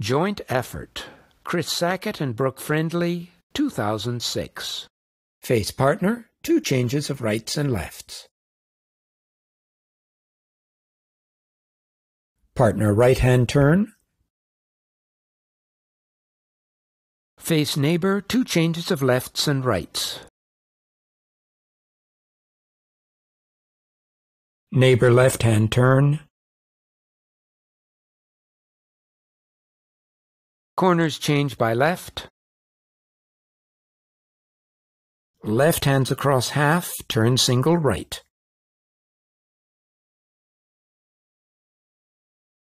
Joint effort. Chris Sackett and Brooke Friendly, 2006. Face partner, two changes of rights and lefts. Partner right hand turn. Face neighbor, two changes of lefts and rights. Neighbor left hand turn. Corners change by left. Left hands across half, turn single right.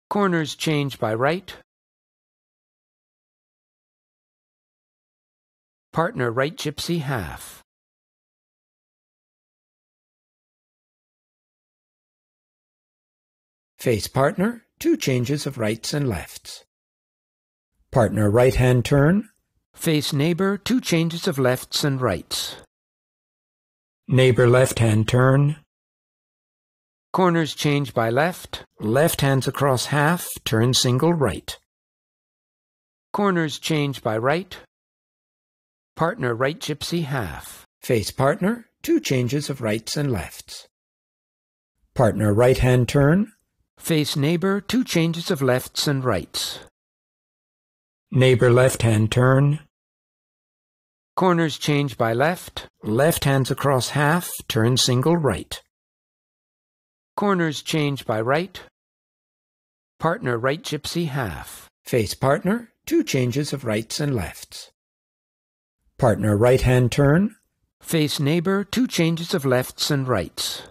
Corners change by right. Partner right gypsy half. Face partner, two changes of rights and lefts. Partner right hand turn. Face neighbor, two changes of lefts and rights. Neighbor left hand turn. Corners change by left. Left hands across half, turn single right. Corners change by right. Partner right gypsy half. Face partner, two changes of rights and lefts. Partner right hand turn. Face neighbor, two changes of lefts and rights. Neighbor left hand turn. Corners change by left. Left hands across half, turn single right. Corners change by right. Partner right gypsy half. Face partner, two changes of rights and lefts. Partner right hand turn. Face neighbor, two changes of lefts and rights.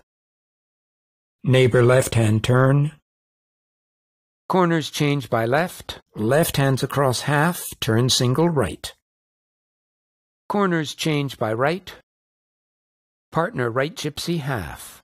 Neighbor left hand turn. Corners change by left. Left hands across half, turn single right. Corners change by right. Partner right gypsy half.